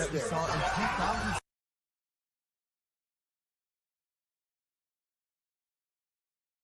that we saw in 2000.